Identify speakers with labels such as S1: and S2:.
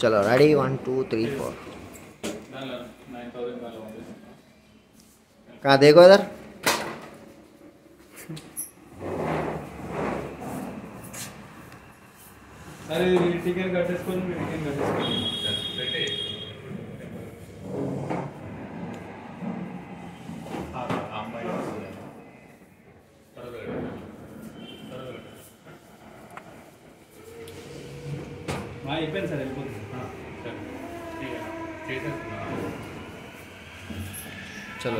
S1: चलो ready one two three four कहा देखो इधर।
S2: अरे रिटेन का टेस्ट कौन అయిపోయింది సార్ వెళ్ళిపోతుంది
S1: సరే.